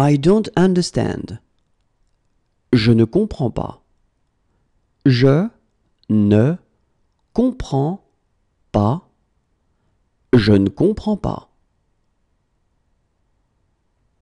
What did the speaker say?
I don't understand. Je ne comprends pas. Je ne comprends pas. Je ne comprends pas.